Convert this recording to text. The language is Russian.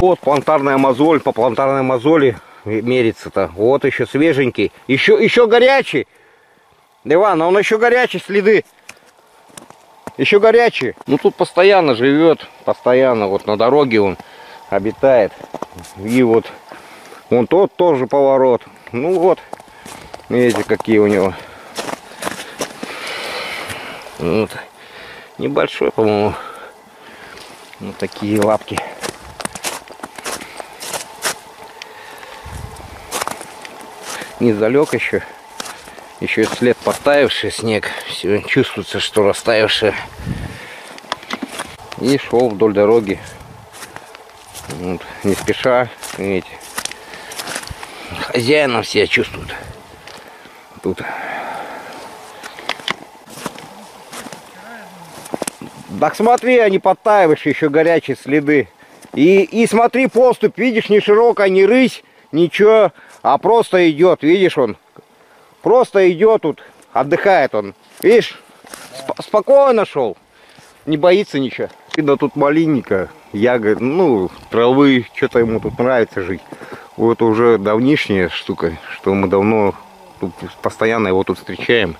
Вот плантарная мозоль, по плантарной мозоли мерится-то. Вот еще свеженький. Еще, еще горячий. Иван, а он еще горячий, следы. Еще горячий. Ну тут постоянно живет, постоянно вот на дороге он обитает. И вот вон тот тоже поворот. Ну вот, видите, какие у него. Вот. Небольшой, по-моему. Вот такие лапки. Не залег еще. Еще след подтаявший снег. Все чувствуется, что растаявший. И шел вдоль дороги. Вот, не спеша, видите. Хозяином себя чувствуют. Тут. Так смотри, они подтаивающие, еще горячие следы. И, и смотри, поступь, видишь, не широкая, не рысь, ничего, а просто идет, видишь он. Просто идет тут, отдыхает он. Видишь, сп спокойно шел, не боится ничего. Видно, тут малинника, ягод, ну, травы, что-то ему тут нравится жить. Вот уже давнишняя штука, что мы давно тут постоянно его тут встречаем.